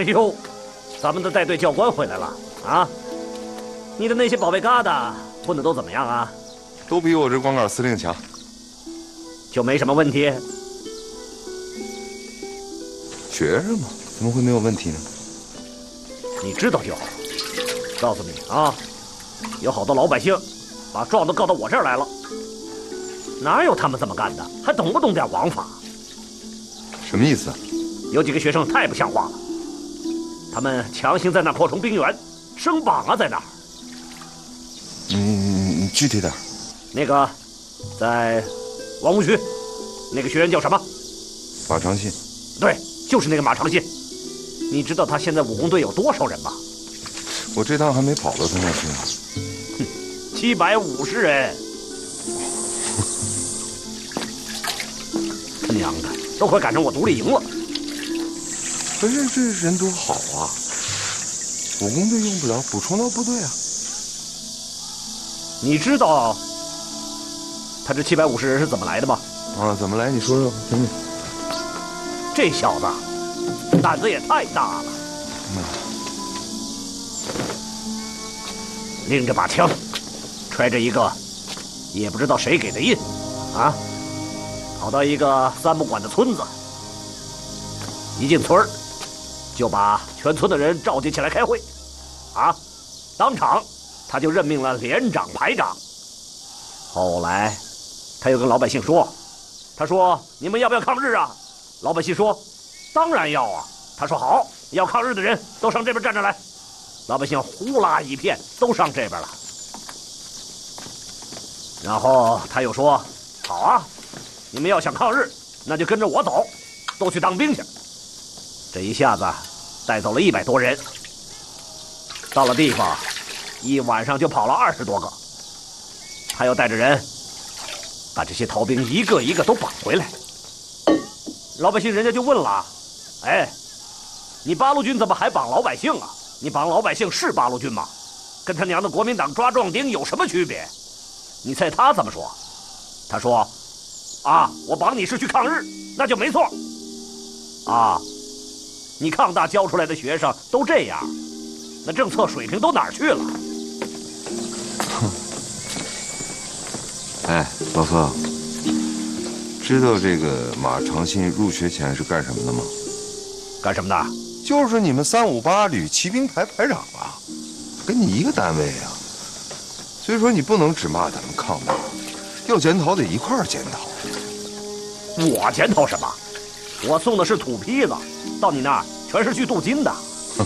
哎呦，咱们的带队教官回来了啊！你的那些宝贝疙瘩混的都怎么样啊？都比我这光杆司令强，就没什么问题。学生嘛，怎么会没有问题呢？你知道就好。告诉你啊，有好多老百姓把状都告到我这儿来了。哪有他们这么干的？还懂不懂点王法？什么意思？有几个学生太不像话了，他们强行在那扩充兵员，升榜啊，在那儿。你你你具体点。那个，在王屋区，那个学员叫什么？马长信。对，就是那个马长信。你知道他现在武工队有多少人吗？我这趟还没跑到他那去呢。哼，七百五十人。他 娘的，都快赶上我独立营了。可是这人多好啊！武工队用不了，补充到部队啊。你知道他这七百五十人是怎么来的吗？啊，怎么来？你说说，听听。这小子胆子也太大了。拎着把枪，揣着一个也不知道谁给的印，啊，跑到一个三不管的村子，一进村就把全村的人召集起来开会，啊，当场他就任命了连长、排长。后来他又跟老百姓说：“他说你们要不要抗日啊？”老百姓说：“当然要啊。”他说：“好，要抗日的人都上这边站着来。”老百姓呼啦一片都上这边了，然后他又说：“好啊，你们要想抗日，那就跟着我走，都去当兵去。”这一下子带走了一百多人，到了地方，一晚上就跑了二十多个。他又带着人把这些逃兵一个一个都绑回来。老百姓人家就问了：“哎，你八路军怎么还绑老百姓啊？”你绑老百姓是八路军吗？跟他娘的国民党抓壮丁有什么区别？你猜他怎么说？他说：“啊，我绑你是去抗日，那就没错。啊，你抗大教出来的学生都这样，那政策水平都哪儿去了？”哼！哎，老贺，知道这个马长信入学前是干什么的吗？干什么的？就是你们三五八旅骑兵排排长啊，跟你一个单位啊。所以说你不能只骂咱们抗大，要检讨得一块儿检讨。我检讨什么？我送的是土坯子，到你那儿全是去镀金的。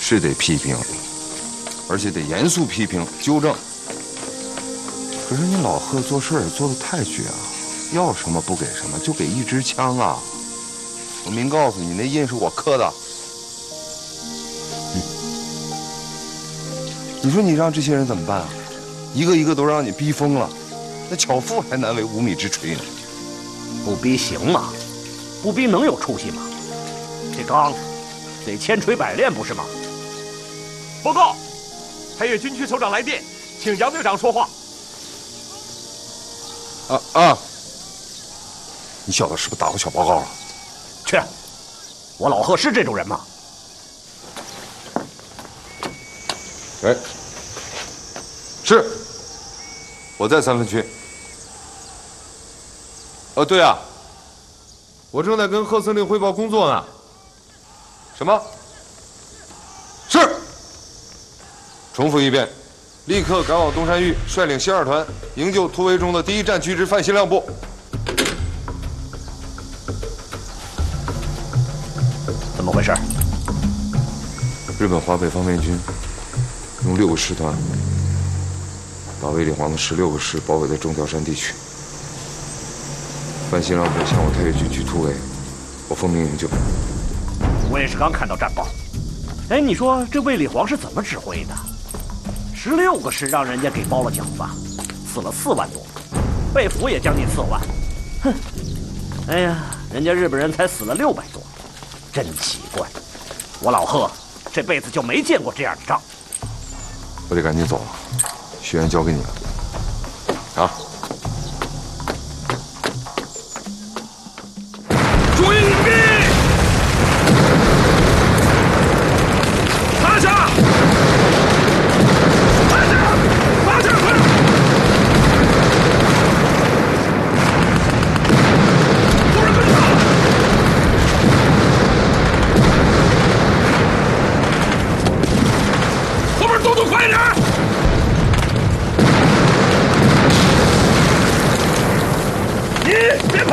是得批评，而且得严肃批评纠正。可是你老贺做事做的太绝了，要什么不给什么，就给一支枪啊。我明告诉你，那印是我刻的。你，你说你让这些人怎么办啊？一个一个都让你逼疯了，那巧妇还难为无米之炊呢。不逼行吗？不逼能有出息吗？这钢得千锤百炼，不是吗？报告，太岳军区首长来电，请杨队长说话。啊啊！你小子是不是打过小报告了？去，我老贺是这种人吗？哎，是，我在三分区。哦，对啊，我正在跟贺司令汇报工作呢。什么？是。重复一遍，立刻赶往东山峪，率领新二团营救突围中的第一战区之范新亮部。怎么回事？日本华北方面军用六个师团把卫立煌的十六个师包围在中条山地区。范新亮部向我太岳军区突围，我奉命营救。我也是刚看到战报。哎，你说这卫立煌是怎么指挥的？十六个师让人家给包了饺子，死了四万多，被俘也将近四万。哼！哎呀，人家日本人才死了六百多。真奇怪，我老贺这辈子就没见过这样的仗。我得赶紧走了，学员交给你了。啊！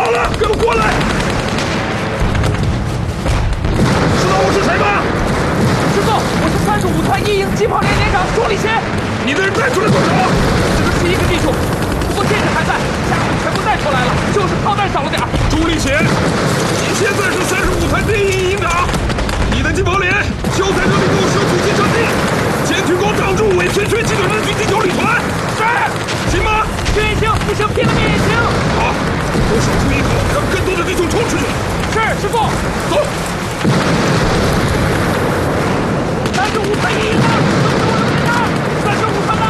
跑了，给我过来！知道我是谁吗？师座，我是三十五团一营机炮连连长朱立贤。你的人带出来做什么？只是十一个弟兄，不过这支还在，下面全部带出来了，就是炮弹少了点朱立贤，你现在是三十五团第一营长，你的机炮连就在这里给我修突击阵地，坚决给我挡住伪军机九旅团。是，行吗？军也行，不行拼了命也行。好，都守住一口，让更多的弟兄冲出去。是，师傅。走。三十五团一营的，都给我留在这儿。三十五团的，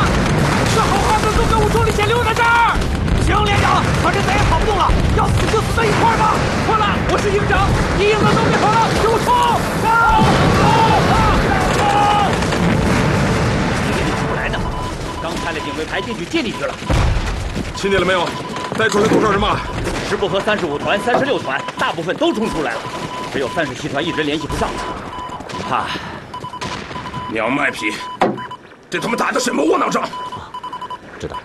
这好汉们都给我朱立贤留在这儿。行，连长，反正咱也跑不动了，要死就死在一块儿吧。快了，我是营长，一营的都练好了，给我冲！走！走！这个你出不来的，刚开了警卫排进去接你去了。清点了没有？带出来多少人马？师部和三十五团、三十六团大部分都冲出来了，只有三十七团一直联系不上。哈，娘卖皮，这他妈打的什么窝囊仗？知道。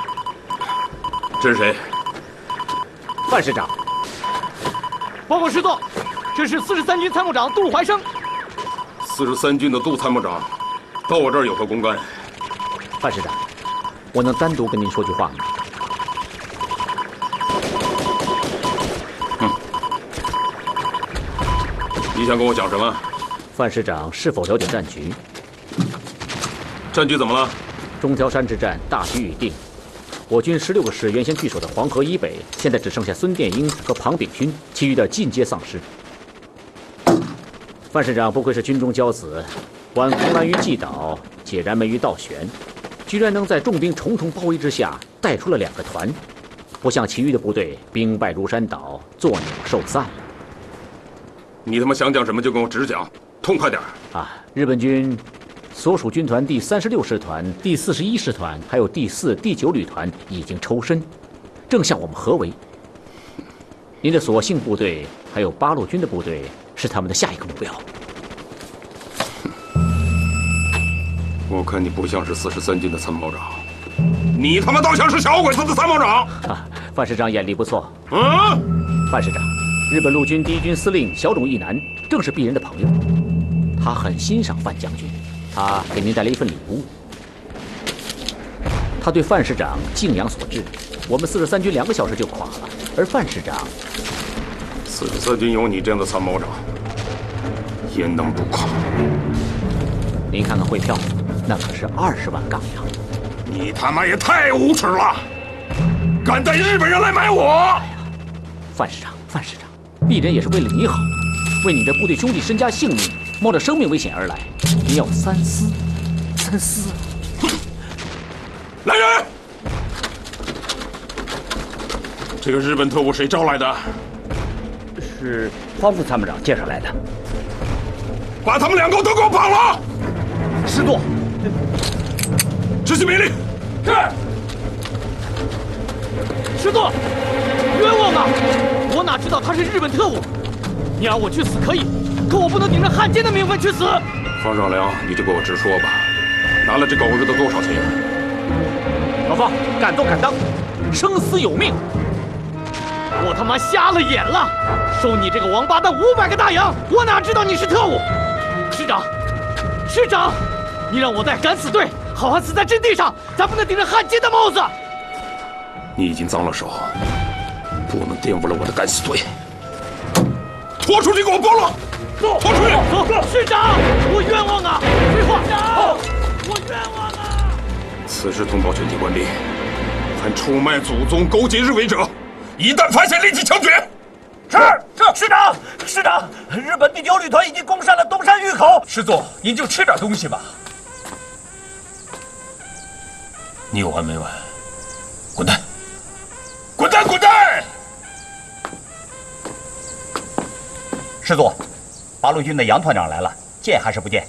这是谁？范师长。报告师座，这是四十三军参谋长杜怀生。四十三军的杜参谋长，到我这儿有何公干？范师长，我能单独跟您说句话吗？你想跟我讲什么？范师长是否了解战局？战局怎么了？中条山之战大局已定，我军十六个师原先据守的黄河以北，现在只剩下孙殿英和庞炳勋，其余的尽皆丧失。范师长不愧是军中骄子，挽狂澜于既倒，解燃眉于倒悬，居然能在重兵重重包围之下带出了两个团，不像其余的部队兵败如山倒，作鸟兽散了。你他妈想讲什么就跟我直讲，痛快点啊！日本军所属军团第三十六师团、第四十一师团，还有第四、第九旅团已经抽身，正向我们合围。您的所幸部队还有八路军的部队是他们的下一个目标。我看你不像是四十三军的参谋长，你他妈倒像是小鬼子的参谋长。啊，范师长眼力不错。嗯，范师长，日本陆军第一军司令小冢义男正是鄙人的朋友，他很欣赏范将军，他给您带了一份礼物。他对范师长敬仰所致，我们四十三军两个小时就垮了，而范师长，四十三军有你这样的参谋长，焉能不垮？您看看汇票，那可是二十万杠呀！你他妈也太无耻了，敢带日本人来买我！范师长，范师长，鄙人也是为了你好，为你的部队兄弟身家性命，冒着生命危险而来，你要三思，三思。哼！来人！这个日本特务谁招来的？是方副参谋长介绍来的。把他们两个都给我绑了！师座，执行命令。是。师座，冤枉啊！我哪知道他是日本特务？你让我去死可以，可我不能顶着汉奸的名分去死。方少良，你就给我直说吧，拿了这狗日的多少钱？老方，敢做敢当，生死有命。我他妈瞎了眼了！收你这个王八蛋五百个大洋，我哪知道你是特务？师长，师长，你让我带敢死队，好汉死在阵地上，咱不能顶着汉奸的帽子。你已经脏了手，不能玷污了我的敢死队。拖出去给我剥了！走，拖出去！走，走！师长，我冤枉啊！废话，长，我冤枉啊！此事通报全体官兵，凡出卖祖宗、勾结日伪者，一旦发现立即枪决。是是，师长，师长，日本第九旅团已经攻占了东山峪口。师座，您就吃点东西吧。你有完没完？滚蛋！滚蛋！滚蛋！师座，八路军的杨团长来了，见还是不见？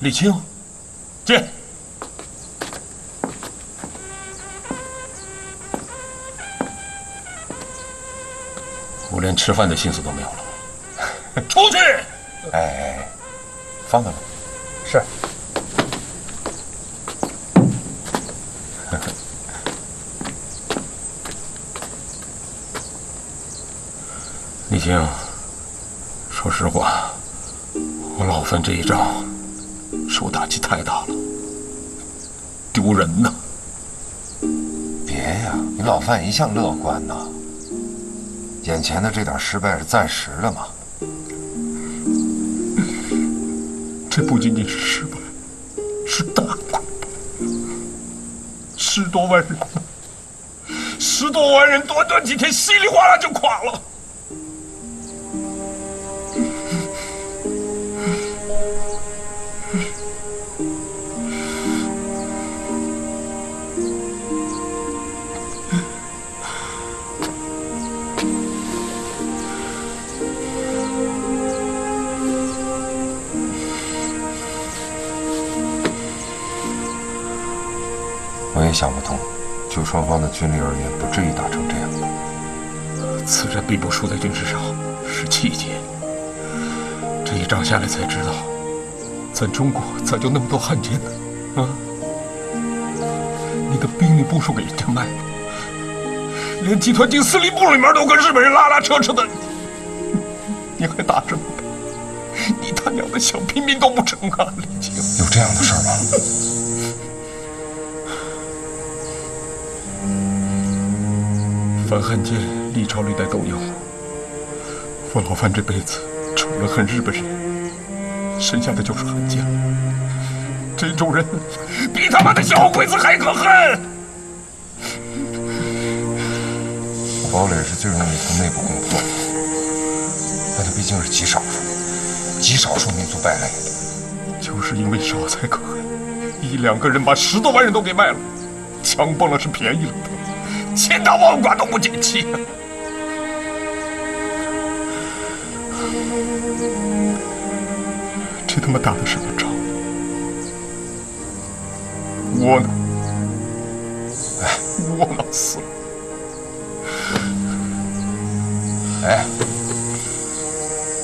李青，见。我连吃饭的心思都没有了，出去！哎哎，放开吧。是。李青，说实话，我老范这一仗受打击太大了，丢人呐！别呀，你老范一向乐观呐。眼前的这点失败是暂时的嘛。这不仅仅是失败，是大败。十多万人，十多万人，短短几天，稀里哗啦就垮了。想不通，就双方的军力而言，不至于打成这样。此战并不输在军事上，是气节。这一仗下来才知道，咱中国咋就那么多汉奸呢？啊！你的兵力部署给人家卖了，连集团军司令部里面都跟日本人拉拉扯扯的，你还打什么？你他娘的想平民都不成啊，李青！有这样的事吗？反汉奸历朝历代都有。我老范这辈子除了恨日本人，剩下的就是汉奸。这种人比他妈的小鬼子还可恨。堡垒是最容易从内部攻破，但它毕竟是极少数，极少数民族败类。就是因为少才可恨，一两个人把十多万人都给卖了，枪崩了是便宜了的，千刀万剐都不解气啊！这他妈打的什么仗？窝囊！哎，窝囊死了！哎，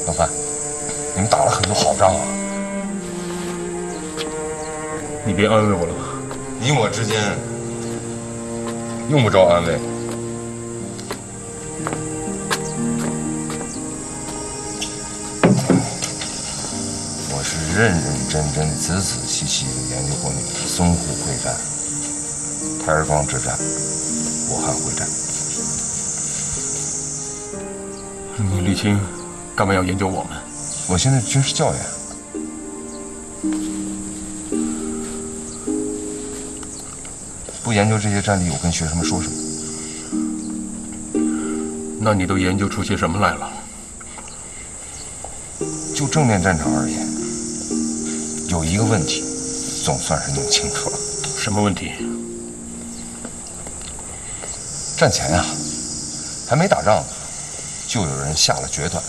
老范，你们打了很多好仗啊！你别安慰我了，你我之间用不着安慰。我是认认真真、仔仔细细的研究过你们的淞沪会战、台儿庄之战、武汉会战。你李青干嘛要研究我们？我现在军事教员。不研究这些战例，我跟学生们说什么？那你都研究出些什么来了？就正面战场而言，有一个问题，总算是弄清楚了。什么问题？战前呀、还没打仗呢，就有人下了决断，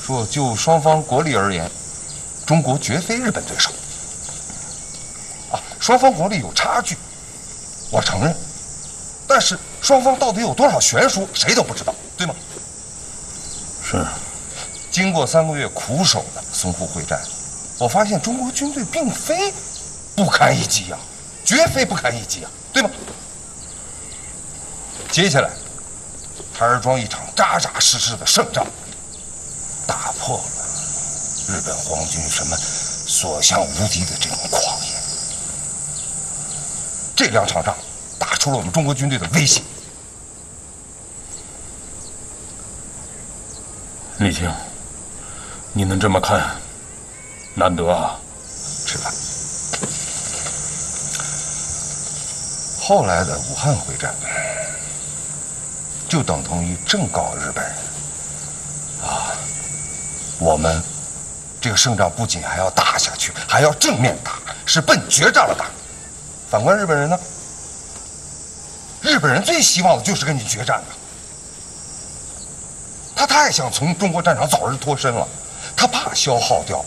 说就双方国力而言，中国绝非日本对手。啊，双方国力有差距，我承认，但是双方到底有多少悬殊，谁都不知道，对吗？是，经过三个月苦守的淞沪会战，我发现中国军队并非不堪一击呀、绝非不堪一击啊，对吗？接下来，台儿庄一场扎扎实实的胜仗，打破了日本皇军什么所向无敌的这种狂言。这两场仗打出了我们中国军队的威信。李青，你能这么看，难得啊！吃饭。后来的武汉会战，就等同于正告日本人啊，我们这个胜仗不仅还要打下去，还要正面打，是奔决战了打。反观日本人呢，日本人最希望的就是跟你决战的。他太想从中国战场早日脱身了，他怕消耗掉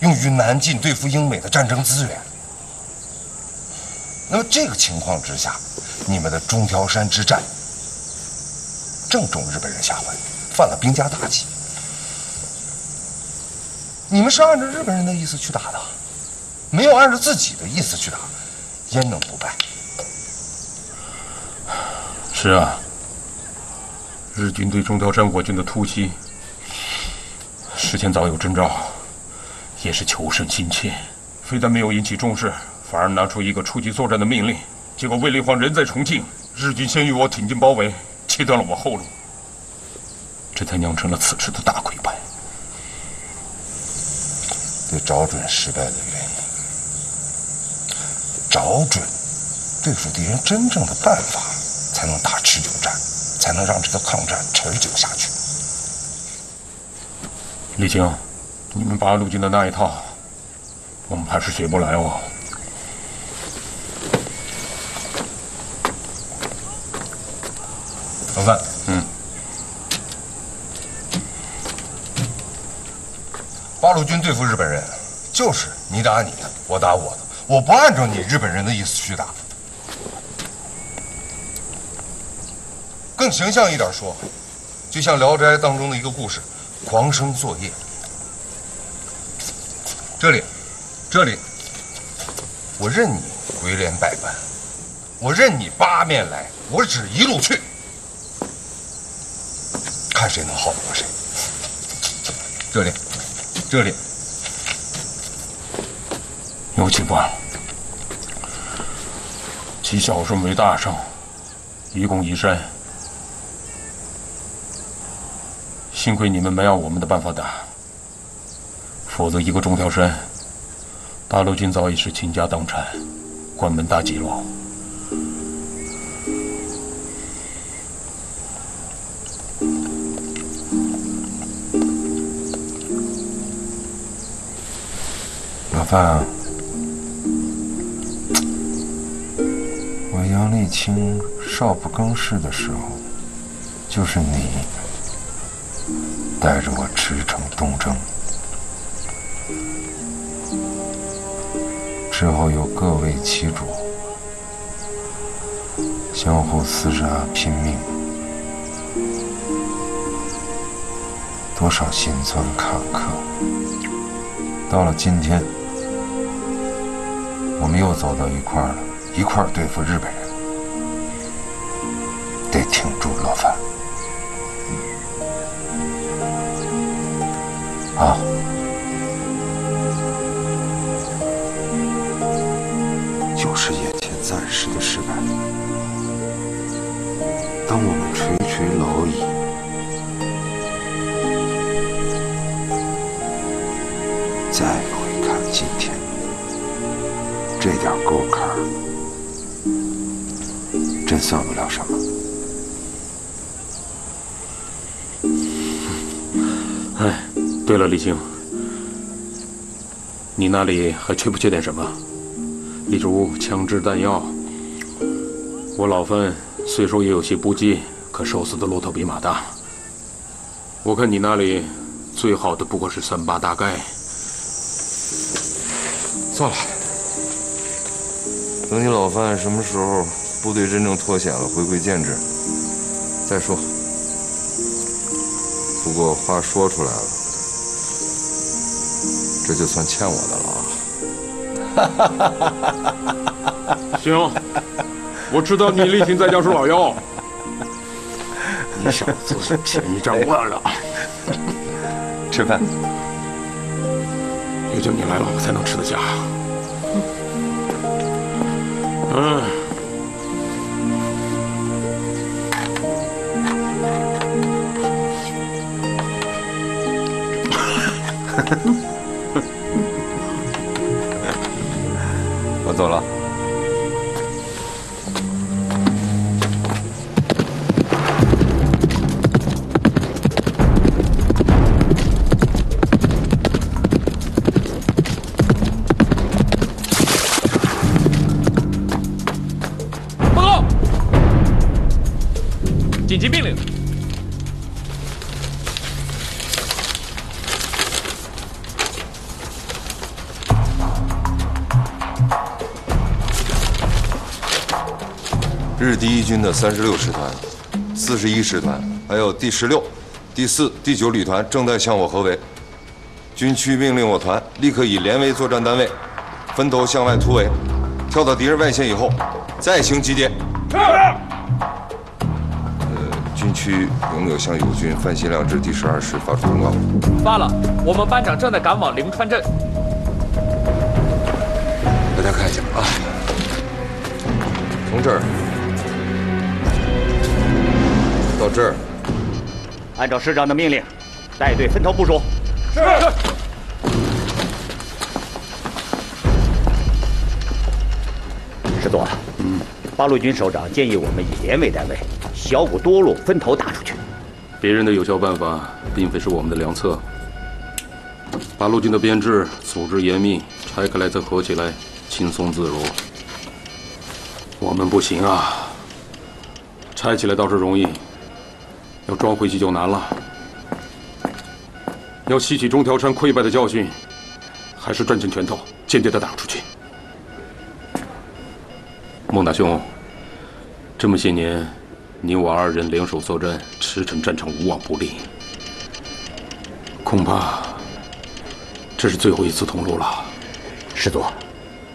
用于南进对付英美的战争资源。那么这个情况之下，你们的中条山之战正中日本人下怀，犯了兵家大忌。你们是按照日本人的意思去打的，没有按照自己的意思去打，焉能不败？是啊，日军对中条山我军的突袭，事前早有征兆，也是求胜心切，非但没有引起重视，反而拿出一个出击作战的命令。结果卫立煌人在重庆，日军先与我挺进包围，切断了我后路，这才酿成了此次的大溃败。得找准失败的原因，找准对付敌人真正的办法，才能打持久战，才能让这个抗战持久下去。李青，你们八路军的那一套，我们怕是学不来哦。老范，嗯，八路军对付日本人，就是你打你的，我打我的，我不按照你日本人的意思去打。更形象一点说，就像《聊斋》当中的一个故事：狂生作业。这里，这里，我任你鬼脸百般，我任你八面来，我只一路去，看谁能耗得过谁。这里，这里，有几关？积小胜为大胜，愚公移山。幸亏你们没按我们的办法打，否则一个中条山，八路军早已是倾家荡产，关门大吉喽。老范，我杨丽清少不更事的时候，就是你带着我驰骋东征，之后有各为其主，相互厮杀拼命，多少心酸坎坷。到了今天，我们又走到一块儿了，一块儿对付日本人，得挺住老范。这点沟坎儿，真算不了什么。哎，对了，李青，你那里还缺不缺点什么？例如枪支弹药。我老范虽说也有些不济，可瘦死的骆驼比马大。我看你那里最好的不过是三八大盖。算了，等你老范什么时候部队真正脱险了，回归建制再说。不过话说出来了，这就算欠我的了啊！行，我知道你力挺在家是老幺，你小子是便宜占惯了。吃饭。也就你来了，我才能吃得下。嗯。我走了。第一军的三十六师团、四十一师团，还有第十六、第四、第九旅团正在向我合围。军区命令我团立刻以连为作战单位，分头向外突围，跳到敌人外线以后，再行集结。呃，军军区有没有向友军范新亮之第十二师发出通告？发了，我们班长正在赶往灵川镇。大家看一下啊，从这儿到这儿，按照师长的命令，带队分头部署。是。师座，嗯，八路军首长建议我们以连为单位，小股多路分头打出去。别人的有效办法，并非是我们的良策。八路军的编制组织严密，拆开来再合起来，轻松自如。我们不行啊，拆起来倒是容易，要装回去就难了。要吸取中条山溃败的教训，还是攥紧拳头，坚决的打出去。孟大兄，这么些年，你我二人联手作战，驰骋战场，无往不利。恐怕这是最后一次同路了。师座，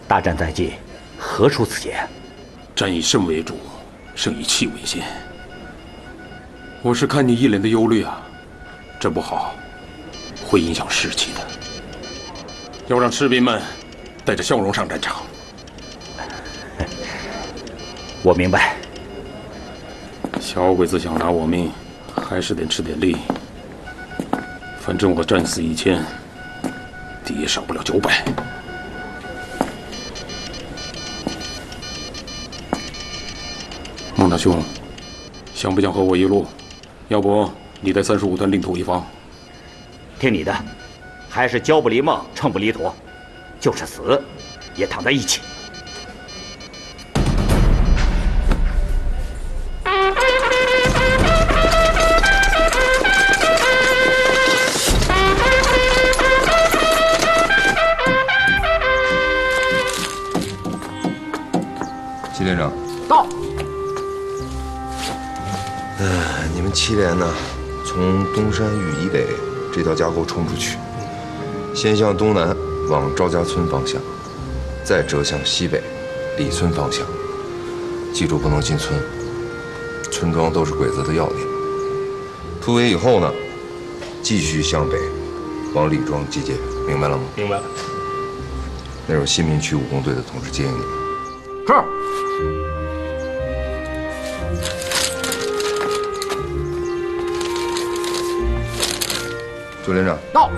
大战在即，何出此言？战以胜为主，胜以气为先。我是看你一脸的忧虑啊，这不好，会影响士气的。要让士兵们带着笑容上战场。我明白。小鬼子想拿我命，还是得吃点力。反正我战死一千，敌也少不了九百。孟大兄，想不想和我一路？要不你带三十五团另投一方？听你的，还是交不离孟，秤不离砣，就是死，也躺在一起。从东山峪以北这条夹沟冲出去，先向东南往赵家村方向，再折向西北李村方向。记住不能进村，村庄都是鬼子的要点。突围以后呢，继续向北往李庄集结，明白了吗？明白了。那有新民区武工队的同志接应你们。是。周连长，到。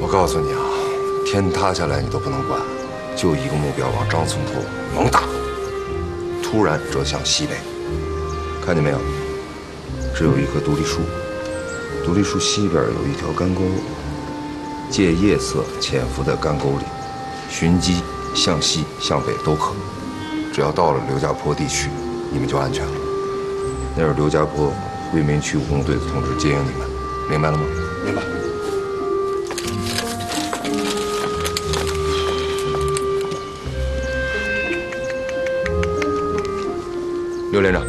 我告诉你啊，天塌下来你都不能管，就一个目标，往张村头猛打。突然折向西北，看见没有？只有一棵独立树，独立树西边有一条干沟，借夜色潜伏在干沟里，寻机向西向北都可。只要到了刘家坡地区，你们就安全了。那是刘家坡。为民区武工队的同志接应你们，明白了吗？明白。刘连长，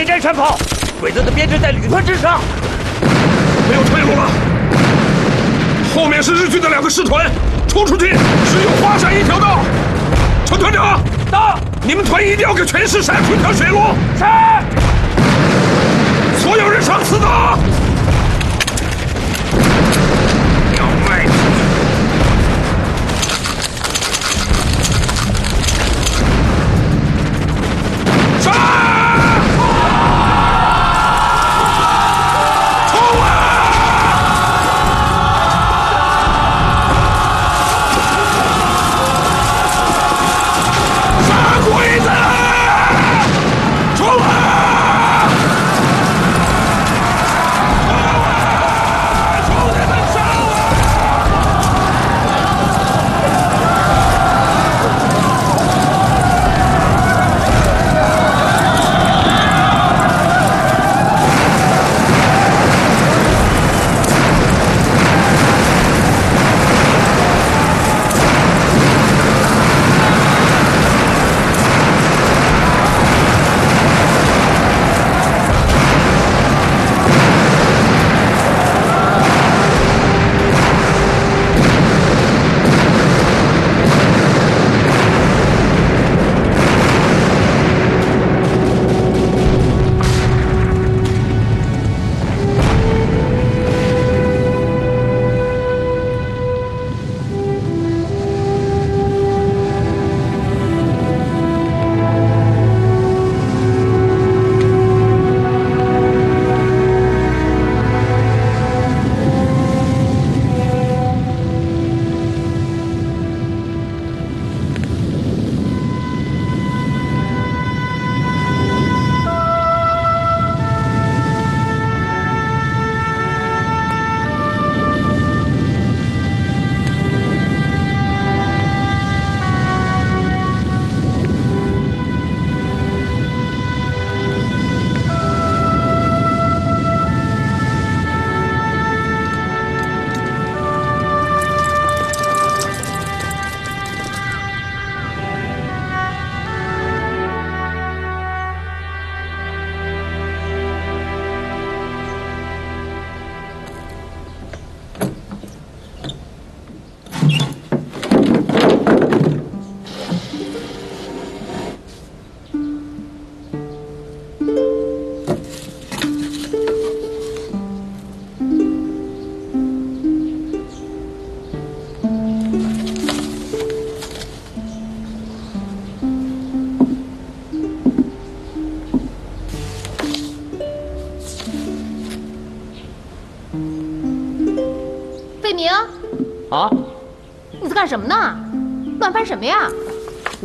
野战山炮，鬼子的编制在旅团之上，没有退路了。后面是日军的两个师团，冲出去只有花山一条道。陈团长，到！你们团一定要给全师闪出一条血路。是。所有人上刺刀！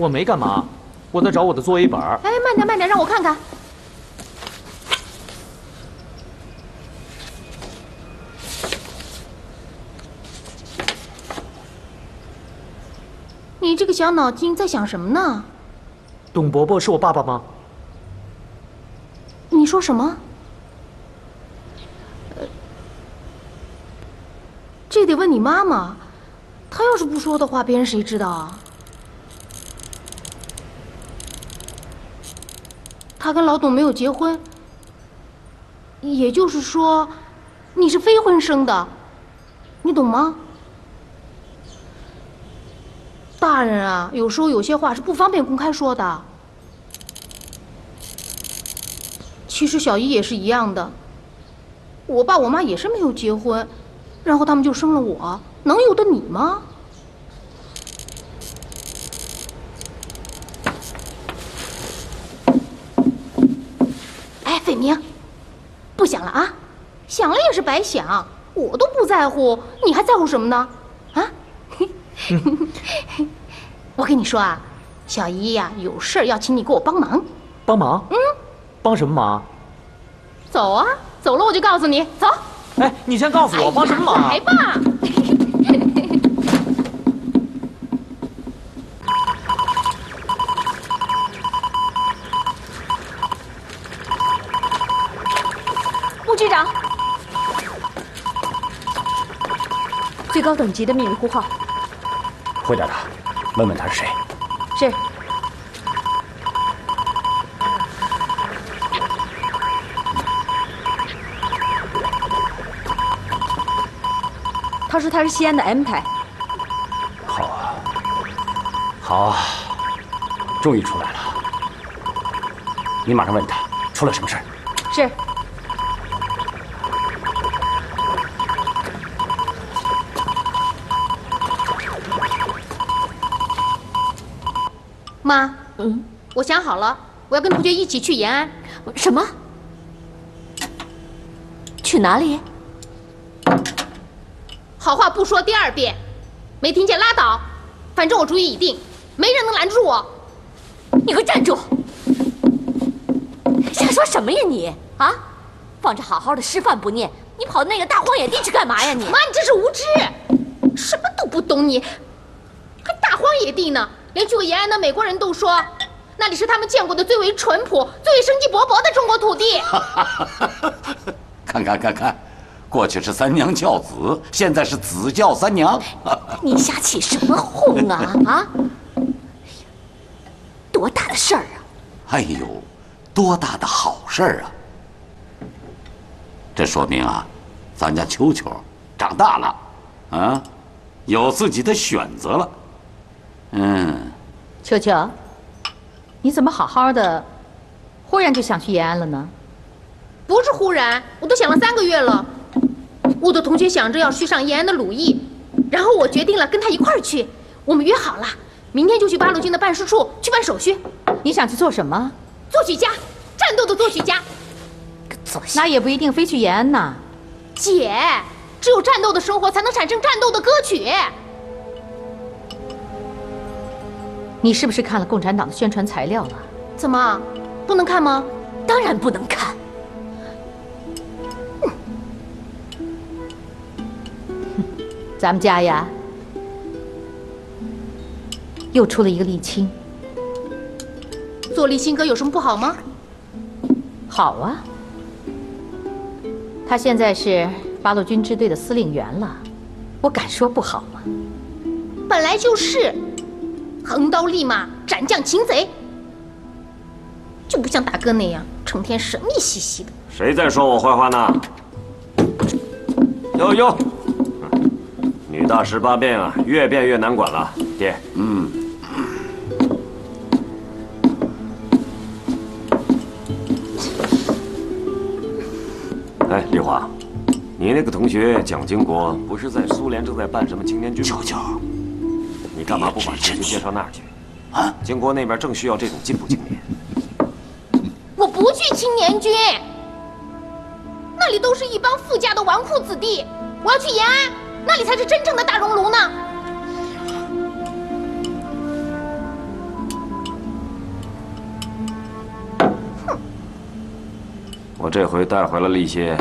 我没干嘛，我在找我的作业本。哎，慢点慢点，让我看看。你这个小脑筋在想什么呢？董伯伯是我爸爸吗？你说什么？呃，这得问你妈妈。她要是不说的话，别人谁知道啊？他跟老董没有结婚，也就是说，你是非婚生的，你懂吗？大人啊，有时候有些话是不方便公开说的。其实小姨也是一样的，我爸我妈也是没有结婚，然后他们就生了我，能由得你吗？哎，费明，不想了啊，想了也是白想，我都不在乎，你还在乎什么呢？啊？我跟你说啊，小姨呀，有事儿要请你给我帮忙。帮忙？嗯，帮什么忙？走啊，走了我就告诉你。走。哎，你先告诉我帮什么忙啊？来吧。穆局长，最高等级的秘密呼号。回答他，问问他是谁。是。他说他是西安的 M 排。好啊，好啊，终于出来了。你马上问他出了什么事儿。是。妈，嗯，我想好了，我要跟同学一起去延安。什么？去哪里？好话不说第二遍，没听见拉倒。反正我主意已定，没人能拦住我。你给我站住！瞎说什么呀你？啊，放着好好的师范不念，你跑到那个大荒野地去干嘛呀你？妈，你这是无知，什么都不懂你，还大荒野地呢？连去过延安的美国人都说，那里是他们见过的最为淳朴、最为生机勃勃的中国土地。看看看看，过去是三娘教子，现在是子教三娘。你瞎起什么哄啊啊！多大的事儿啊！哎呦，多大的好事儿啊！这说明啊，咱家秋秋长大了，啊，有自己的选择了。嗯，秋秋，你怎么好好的，忽然就想去延安了呢？不是忽然，我都想了三个月了。我的同学想着要去上延安的鲁艺，然后我决定了跟他一块儿去。我们约好了，明天就去八路军的办事处去办手续。你想去做什么？作曲家，战斗的作曲家。那也不一定非去延安呐。姐，只有战斗的生活才能产生战斗的歌曲。你是不是看了共产党的宣传材料了？怎么，不能看吗？当然不能看。咱们家呀，又出了一个沥青。做沥青哥有什么不好吗？好啊，他现在是八路军支队的司令员了，我敢说不好吗？本来就是。横刀立马斩将擒贼，就不像大哥那样成天神秘兮兮的。谁在说我坏话呢？哟哟，女大十八变啊，越变越难管了，爹。嗯。哎，丽华，你那个同学蒋经国不是在苏联正在办什么青年军吗？秋秋。你干嘛不把同学介绍那儿去？啊，经国那边正需要这种进步青年。我不去青年军，那里都是一帮富家的纨绔子弟。我要去延安。那里才是真正的大熔炉呢。我这回带回来了一些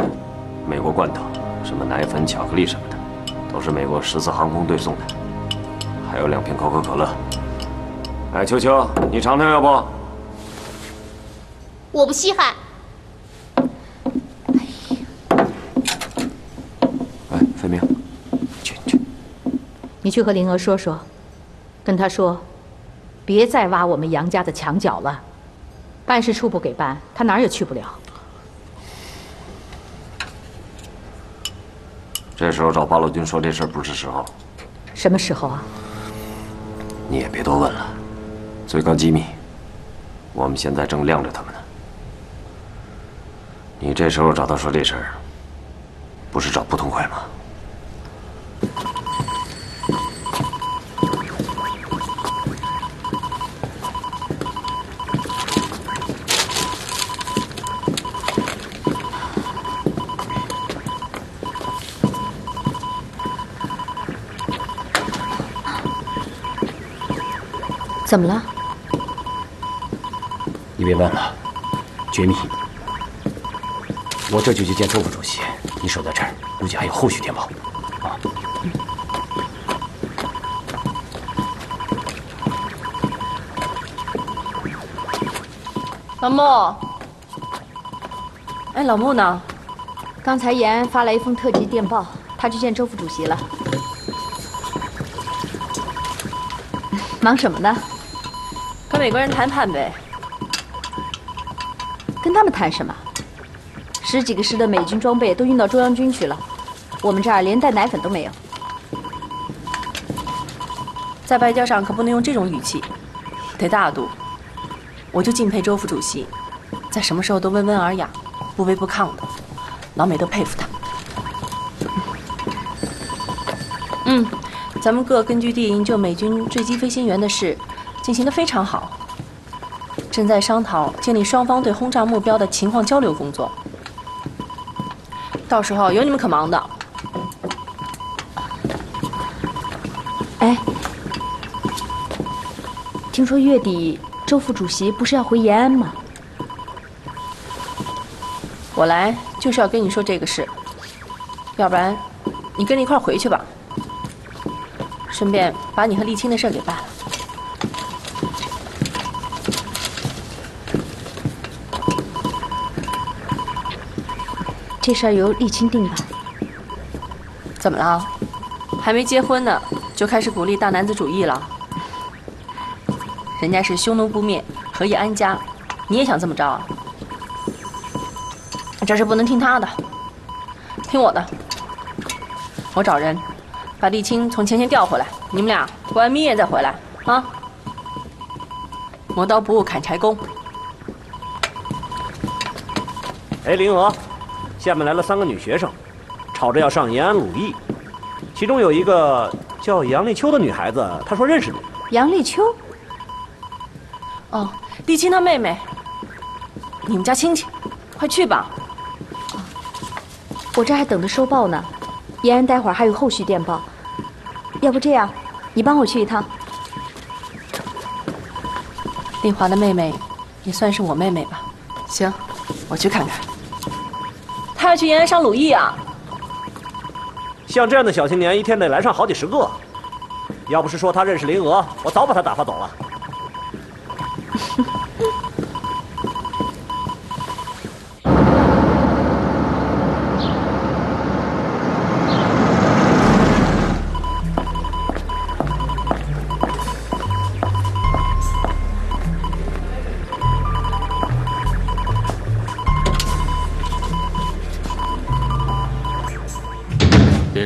美国罐头，什么奶粉、巧克力什么的，都是美国十四航空队送的，还有两瓶可口可乐。哎，秋秋，你尝尝要不？我不稀罕。哎，哎飞明，去去，你去和灵娥说说，跟她说，别再挖我们杨家的墙角了。办事处不给办，她哪儿也去不了。这时候找八路军说这事儿不是时候。什么时候啊？你也别多问了。最高机密，我们现在正晾着他们呢。你这时候找他说这事儿，不是找不痛快吗？怎么了？你别问了，绝密。我这就去见周副主席，你守在这儿，估计还有后续电报。啊。老穆，哎，老穆呢？刚才延安发来一封特急电报，他去见周副主席了。忙什么呢？跟美国人谈判呗。跟他们谈什么？十几个师的美军装备都运到中央军去了，我们这儿连袋奶粉都没有。在外交上可不能用这种语气，得大度。我就敬佩周副主席，在什么时候都温文尔雅，不卑不亢的，老美都佩服他。嗯，咱们各根据地营救美军坠机飞行员的事进行的非常好，正在商讨建立双方对轰炸目标的情况交流工作。到时候有你们可忙的。哎，听说月底周副主席不是要回延安吗？我来就是要跟你说这个事，要不然你跟着一块回去吧，顺便把你和沥青的事给办了。这事儿由沥青定吧。怎么了？还没结婚呢，就开始鼓励大男子主义了？人家是匈奴不灭，何以安家？你也想这么着啊？这事不能听他的，听我的。我找人把沥青从前线调回来，你们俩过完蜜月再回来啊。磨刀不误砍柴工。哎，林娥。下面来了三个女学生，吵着要上延安鲁艺。其中有一个叫杨立秋的女孩子，她说认识你。杨立秋？哦，沥青她妹妹。你们家亲戚，快去吧。我这还等着收报呢。延安待会儿还有后续电报，要不这样，你帮我去一趟。丽华的妹妹，也算是我妹妹吧。行，我去看看。他去延安上鲁艺啊！像这样的小青年，一天得来上好几十个。要不是说他认识林娥，我早把他打发走了。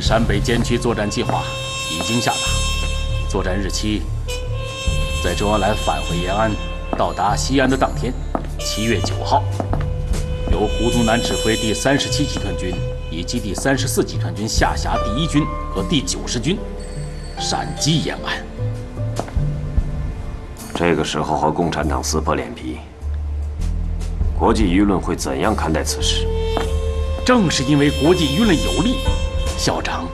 陕北监区作战计划已经下达，作战日期在周恩来返回延安、到达西安的当天，七月九号，由胡宗南指挥第三十七集团军以及第三十四集团军下辖第一军和第九十军闪击延安。这个时候和共产党撕破脸皮，国际舆论会怎样看待此事？正是因为国际舆论有利。校长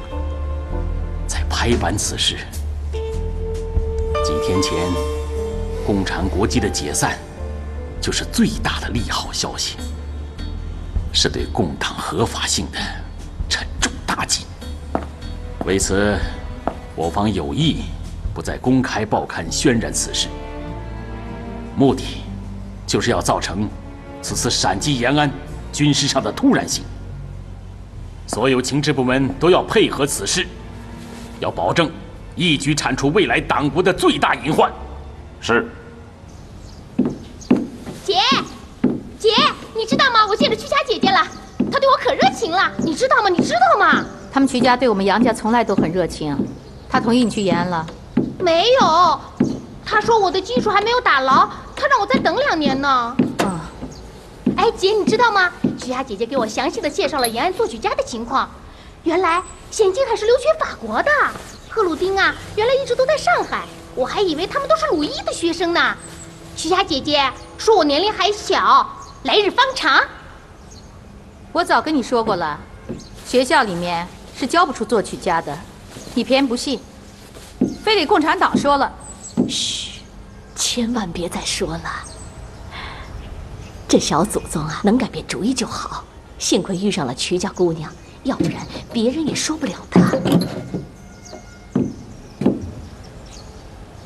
在，拍板此事。几天前，共产国际的解散，就是最大的利好消息，是对共党合法性的沉重打击。为此，我方有意不再公开报刊渲染此事，目的就是要造成此次闪击延安军事上的突然性。所有情治部门都要配合此事，要保证一举铲除未来党国的最大隐患。是。姐，姐，你知道吗？我见着曲家姐姐了，她对我可热情了，你知道吗？你知道吗？他们曲家对我们杨家从来都很热情，她同意你去延安了。没有，她说我的基础还没有打牢，她让我再等两年呢。啊，哎，姐，你知道吗？曲霞姐姐给我详细的介绍了延安作曲家的情况。原来显静还是留学法国的，贺鲁丁啊，原来一直都在上海，我还以为他们都是鲁艺的学生呢。曲霞姐姐说我年龄还小，来日方长。我早跟你说过了，学校里面是教不出作曲家的，你偏不信，非得共产党说了。嘘，千万别再说了。这小祖宗啊，能改变主意就好。幸亏遇上了瞿家姑娘，要不然别人也说不了他。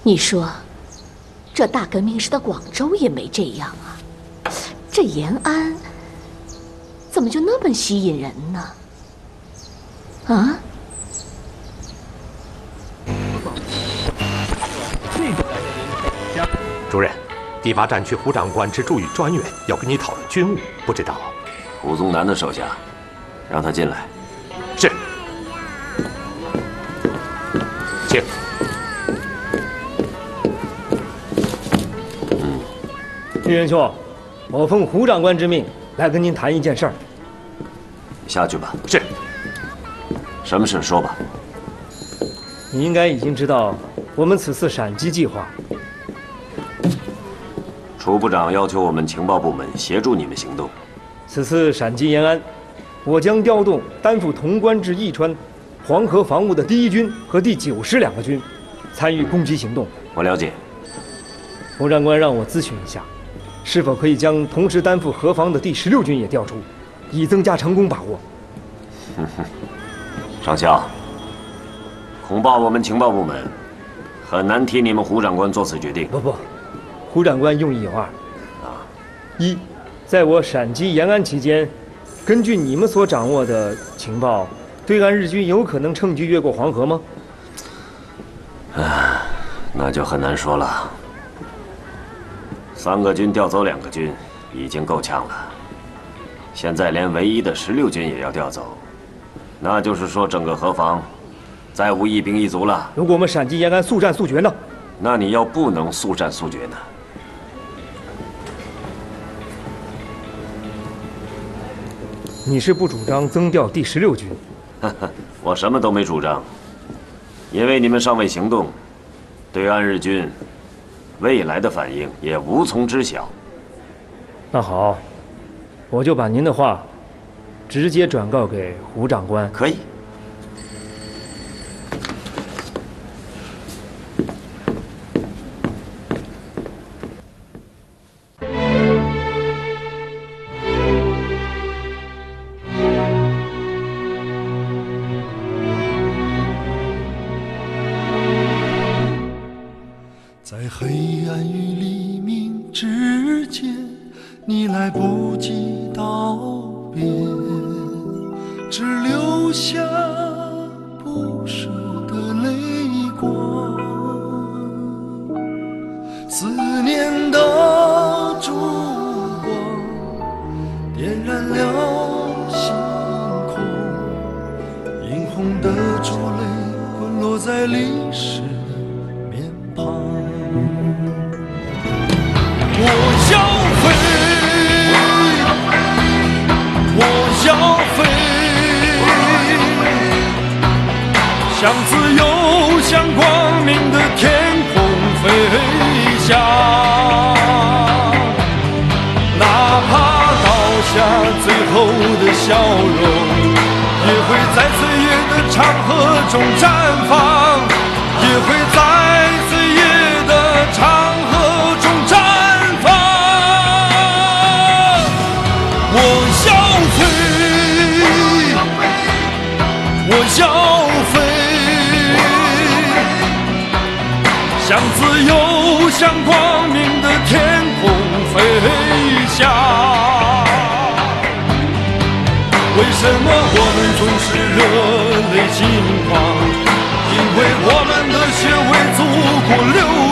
你说，这大革命时的广州也没这样啊，这延安怎么就那么吸引人呢？啊？主任，第八战区胡长官之驻豫专员要跟你讨论军务，不知道胡宗南的手下，让他进来。是。请。嗯李仁兄，我奉胡长官之命来跟您谈一件事儿。你下去吧。是。什么事说吧。你应该已经知道我们此次闪击计划。楚部长要求我们情报部门协助你们行动。此次闪击延安，我将调动担负潼关至义川、黄河防务的第一军和第九师两个军，参与攻击行动。我了解。洪长官让我咨询一下，是否可以将同时担负河防的第十六军也调出，以增加成功把握。哼哼，上校，恐怕我们情报部门很难替你们胡长官做此决定。不不。胡长官用意有二，啊，一，在我陕击延安期间，根据你们所掌握的情报，对岸日军有可能趁机越过黄河吗？唉，那就很难说了。三个军调走两个军，已经够呛了，现在连唯一的十六军也要调走，那就是说整个河防再无一兵一卒了。如果我们陕击延安速战速决呢？那你要不能速战速决呢？你是不主张增调第十六军？我什么都没主张，因为你们尚未行动，对岸日军未来的反应也无从知晓。那好，我就把您的话直接转告给胡长官。可以。向自由向光明的天空飞翔哪怕倒下最后的笑容也会在岁月的长河中绽放。自由、向光明的天空飞翔。为什么我们总是热泪盈眶？因为我们的血为祖国流。